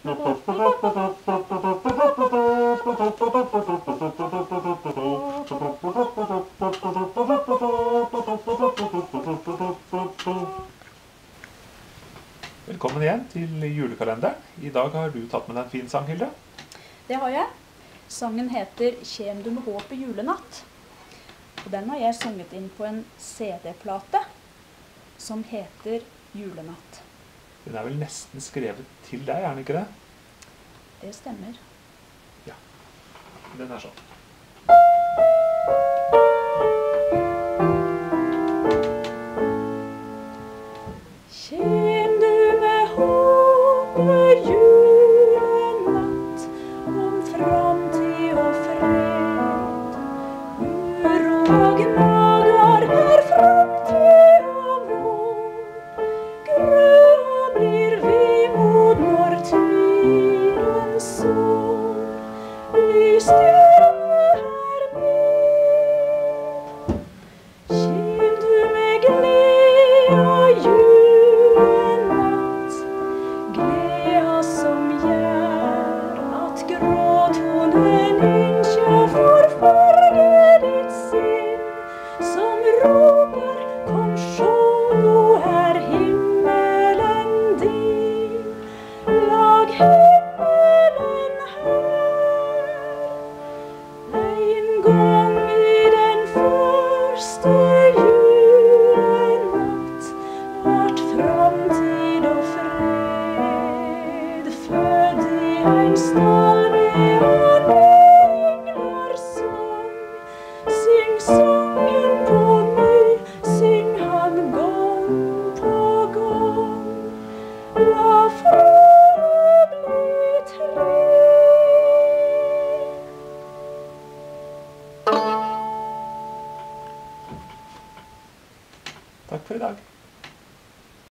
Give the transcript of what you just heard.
Velkommen igjen til julekalenderen. I dag har du tatt med deg en fin sang, Hilde. Det har jeg. Sangen heter 'Kjem du med håpet julenatt'. Og den har jeg sunget inn på en CD-plate som heter 'Julenatt'. Den er vel nesten skrevet til deg, er den ikke det? Det stemmer. Ja. Den er sånn. Kjem still. Takk for i dag.